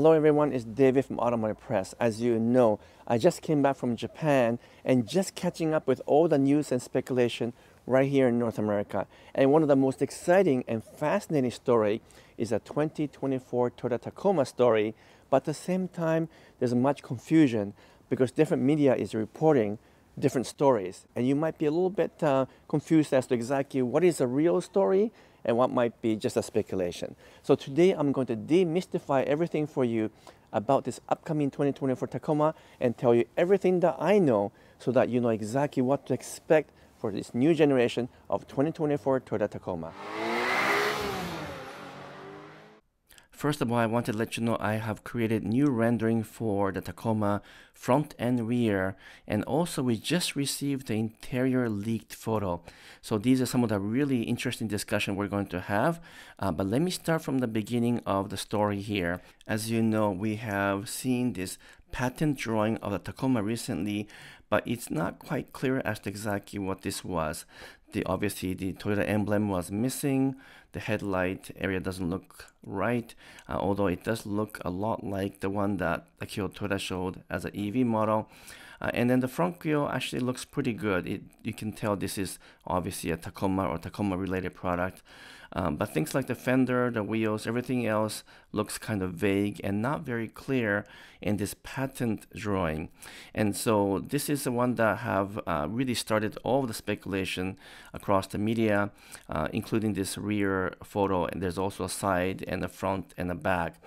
Hello everyone, it's David from Automotive Press. As you know, I just came back from Japan and just catching up with all the news and speculation right here in North America. And one of the most exciting and fascinating story is a 2024 Toyota Tacoma story, but at the same time, there's much confusion because different media is reporting different stories. And you might be a little bit uh, confused as to exactly what is a real story and what might be just a speculation. So today I'm going to demystify everything for you about this upcoming 2024 Tacoma and tell you everything that I know so that you know exactly what to expect for this new generation of 2024 Toyota Tacoma. First of all, I want to let you know I have created new rendering for the Tacoma front and rear and also we just received the interior leaked photo. So these are some of the really interesting discussion we're going to have. Uh, but let me start from the beginning of the story here. As you know, we have seen this patent drawing of the Tacoma recently, but it's not quite clear as to exactly what this was. The obviously the Toyota emblem was missing. The headlight area doesn't look right, uh, although it does look a lot like the one that Akio Toyoda showed as an EV model. Uh, and then the front grille actually looks pretty good. It, you can tell this is obviously a Tacoma or Tacoma related product. Um, but things like the fender, the wheels, everything else looks kind of vague and not very clear in this patent drawing. And so this is the one that have uh, really started all the speculation across the media, uh, including this rear photo. And there's also a side and a front and a back.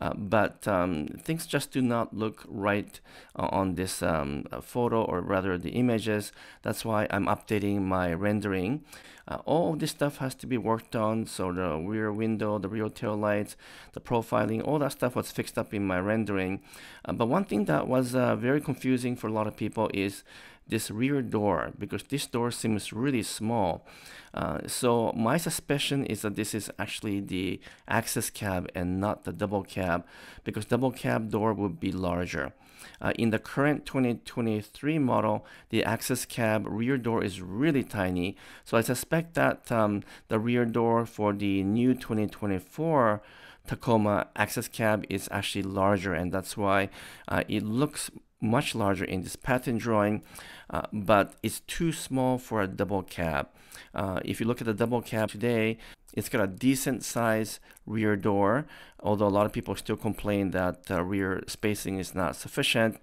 Uh, but um, things just do not look right uh, on this um, photo or rather the images. That's why I'm updating my rendering. Uh, all of this stuff has to be worked on. So the rear window, the rear tail lights, the profiling, all that stuff was fixed up in my rendering. Uh, but one thing that was uh, very confusing for a lot of people is this rear door because this door seems really small. Uh, so my suspicion is that this is actually the access cab and not the double cab because double cab door would be larger. Uh, in the current 2023 model, the access cab rear door is really tiny. So I suspect that um, the rear door for the new 2024 Tacoma access cab is actually larger and that's why uh, it looks much larger in this patent drawing, uh, but it's too small for a double cab. Uh, if you look at the double cab today, it's got a decent size rear door, although a lot of people still complain that uh, rear spacing is not sufficient.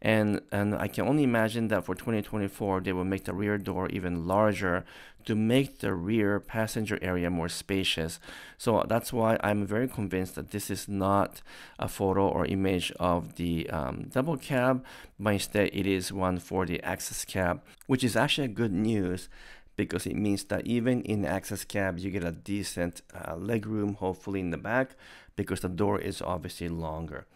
And, and I can only imagine that for 2024, they will make the rear door even larger to make the rear passenger area more spacious. So that's why I'm very convinced that this is not a photo or image of the um, double cab, but instead it is one for the access cab, which is actually good news because it means that even in access cab you get a decent uh, leg room hopefully in the back because the door is obviously longer.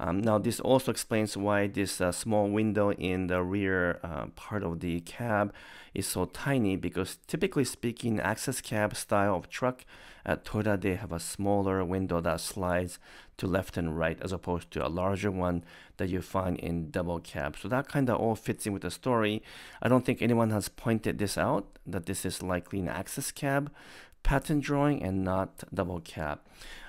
Um, now this also explains why this uh, small window in the rear uh, part of the cab is so tiny because typically speaking access cab style of truck at Toyota they have a smaller window that slides to left and right as opposed to a larger one that you find in double cab. So that kind of all fits in with the story. I don't think anyone has pointed this out that this is likely an access cab patent drawing and not double cab.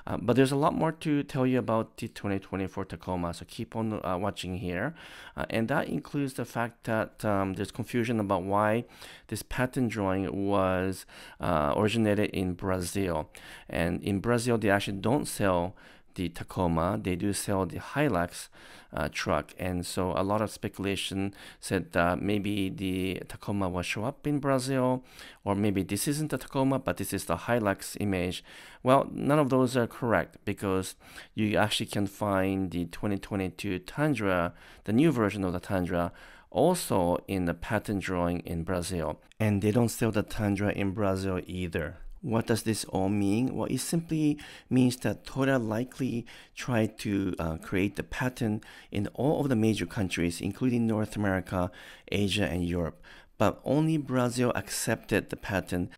Uh, but there's a lot more to tell you about the 2024 Tacoma, so keep on uh, watching here. Uh, and that includes the fact that um, there's confusion about why this patent drawing was uh, originated in Brazil. And in Brazil, they actually don't sell the Tacoma, they do sell the Hilux uh, truck. And so a lot of speculation said that maybe the Tacoma will show up in Brazil, or maybe this isn't the Tacoma, but this is the Hilux image. Well, none of those are correct because you actually can find the 2022 Tundra, the new version of the Tundra, also in the patent drawing in Brazil. And they don't sell the Tundra in Brazil either. What does this all mean? Well, it simply means that Toyota likely tried to uh, create the patent in all of the major countries, including North America, Asia, and Europe. But only Brazil accepted the patent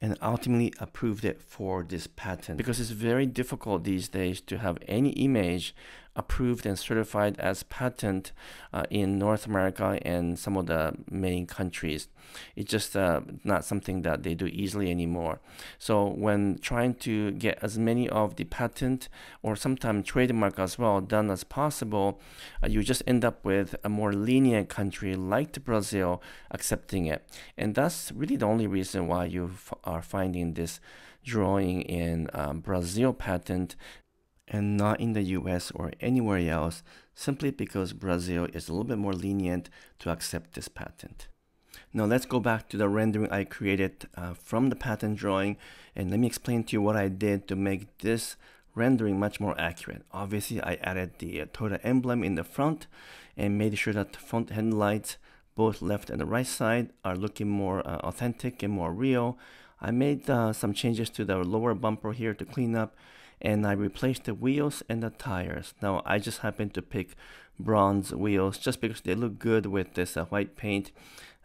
and ultimately approved it for this patent because it's very difficult these days to have any image approved and certified as patent uh, in North America and some of the main countries. It's just uh, not something that they do easily anymore. So when trying to get as many of the patent or sometimes trademark as well done as possible, uh, you just end up with a more lenient country like Brazil accepting it. And that's really the only reason why you are finding this drawing in um, Brazil patent and not in the US or anywhere else simply because Brazil is a little bit more lenient to accept this patent. Now let's go back to the rendering I created uh, from the patent drawing and let me explain to you what I did to make this rendering much more accurate. Obviously I added the uh, Toyota emblem in the front and made sure that the front headlights both left and the right side are looking more uh, authentic and more real. I made uh, some changes to the lower bumper here to clean up and I replaced the wheels and the tires. Now I just happened to pick bronze wheels just because they look good with this uh, white paint.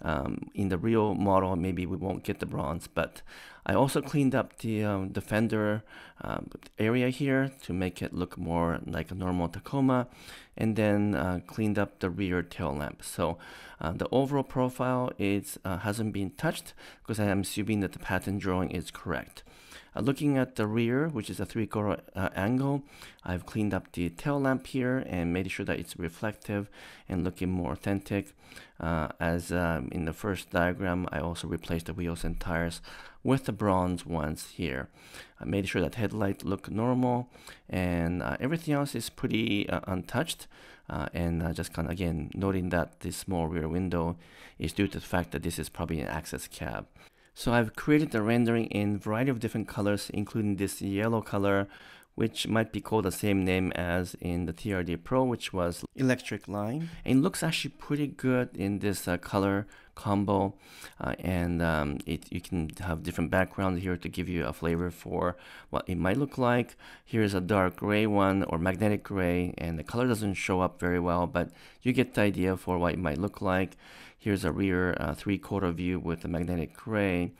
Um, in the real model, maybe we won't get the bronze, but I also cleaned up the, um, fender um, area here to make it look more like a normal Tacoma, and then uh, cleaned up the rear tail lamp. So uh, the overall profile is uh, hasn't been touched because I am assuming that the patent drawing is correct. Uh, looking at the rear, which is a three-quarter uh, angle, I've cleaned up the tail lamp here and made sure that it's reflective and looking more authentic. Uh, as um, in the first diagram, I also replaced the wheels and tires with the bronze ones here. I made sure that headlight look normal and uh, everything else is pretty uh, untouched. Uh, and just kind of again noting that this small rear window is due to the fact that this is probably an access cab. So I've created the rendering in a variety of different colors, including this yellow color, which might be called the same name as in the TRD Pro, which was Electric Lime. And it looks actually pretty good in this uh, color combo. Uh, and um, it, you can have different backgrounds here to give you a flavor for what it might look like. Here's a dark gray one or magnetic gray, and the color doesn't show up very well, but you get the idea for what it might look like. Here's a rear uh, three-quarter view with the magnetic gray.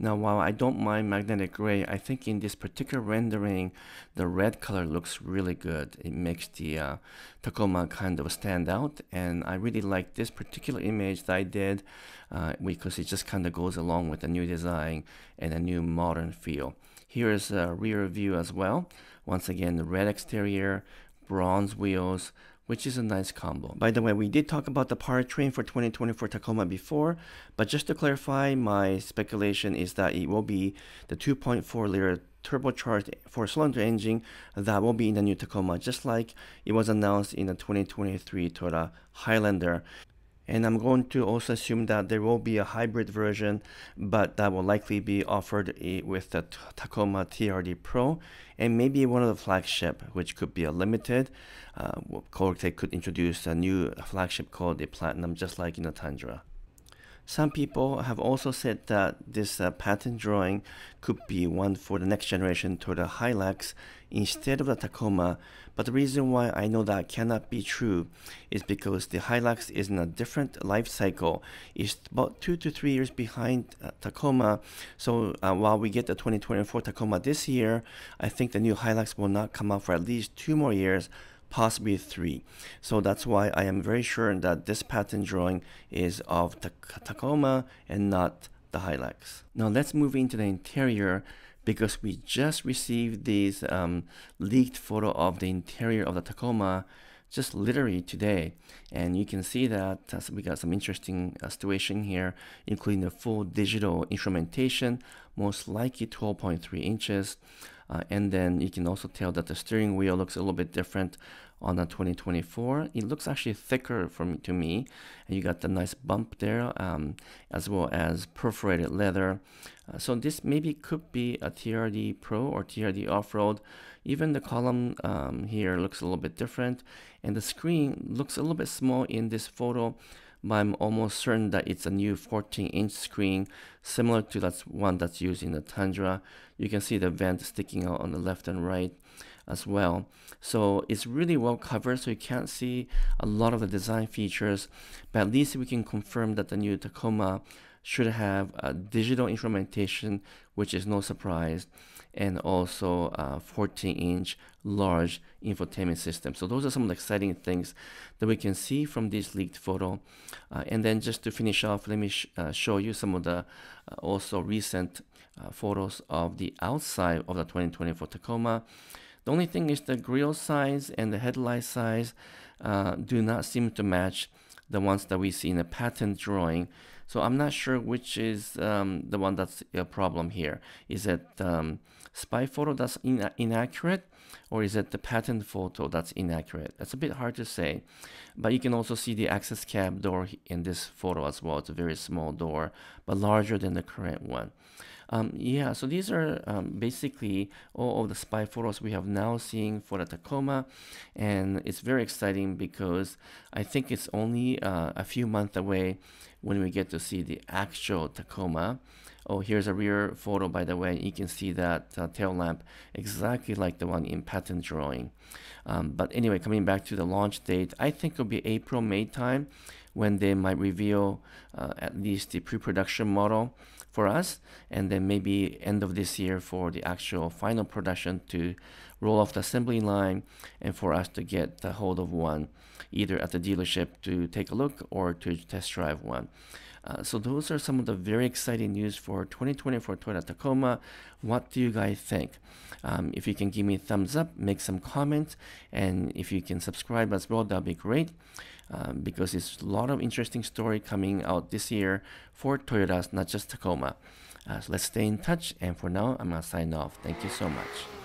Now, while I don't mind magnetic gray, I think in this particular rendering, the red color looks really good. It makes the uh, Tacoma kind of stand out, and I really like this particular image that I did uh, because it just kind of goes along with the new design and a new modern feel. Here is a rear view as well. Once again, the red exterior, bronze wheels, which is a nice combo. By the way, we did talk about the powertrain for 2024 Tacoma before, but just to clarify, my speculation is that it will be the 2.4 liter turbocharged four-cylinder engine that will be in the new Tacoma, just like it was announced in the 2023 Toyota Highlander. And I'm going to also assume that there will be a hybrid version, but that will likely be offered with the Tacoma TRD Pro and maybe one of the flagship, which could be a limited. Uh, Cortec could introduce a new flagship called the Platinum, just like in the Tundra. Some people have also said that this uh, patent drawing could be one for the next generation Toyota Hilux instead of the Tacoma, but the reason why I know that cannot be true is because the Hilux is in a different life cycle. It's about two to three years behind uh, Tacoma, so uh, while we get the 2024 Tacoma this year, I think the new Hilux will not come out for at least two more years possibly three. So that's why I am very sure that this patent drawing is of the Tacoma and not the Hilux. Now let's move into the interior because we just received this um, leaked photo of the interior of the Tacoma just literally today and you can see that uh, we got some interesting uh, situation here including the full digital instrumentation most likely 12.3 inches uh, and then you can also tell that the steering wheel looks a little bit different on the 2024. It looks actually thicker for me, to me. And you got the nice bump there, um, as well as perforated leather. Uh, so this maybe could be a TRD Pro or TRD Off-Road. Even the column um, here looks a little bit different. And the screen looks a little bit small in this photo but I'm almost certain that it's a new 14 inch screen similar to that one that's used in the Tundra. You can see the vent sticking out on the left and right as well. So it's really well covered so you can't see a lot of the design features but at least we can confirm that the new Tacoma should have a digital instrumentation, which is no surprise, and also a 14 inch large infotainment system. So those are some of the exciting things that we can see from this leaked photo. Uh, and then just to finish off, let me sh uh, show you some of the uh, also recent uh, photos of the outside of the 2024 Tacoma. The only thing is the grill size and the headlight size uh, do not seem to match the ones that we see in the patent drawing. So I'm not sure which is um, the one that's a problem here. Is it um, spy photo that's in inaccurate or is it the patent photo that's inaccurate? That's a bit hard to say. But you can also see the access cab door in this photo as well. It's a very small door, but larger than the current one. Um, yeah, so these are um, basically all of the spy photos we have now seen for the Tacoma, and it's very exciting because I think it's only uh, a few months away when we get to see the actual Tacoma. Oh, here's a rear photo, by the way. You can see that uh, tail lamp exactly like the one in patent drawing. Um, but anyway, coming back to the launch date, I think it'll be April, May time when they might reveal uh, at least the pre-production model for us and then maybe end of this year for the actual final production to roll off the assembly line and for us to get the hold of one either at the dealership to take a look or to test drive one. Uh, so those are some of the very exciting news for 2024 Toyota Tacoma. What do you guys think? Um, if you can give me a thumbs up, make some comments, and if you can subscribe as well, that'd be great. Um, because it's a lot of interesting story coming out this year for Toyotas, not just Tacoma. Uh, so let's stay in touch. And for now, I'm gonna sign off. Thank you so much.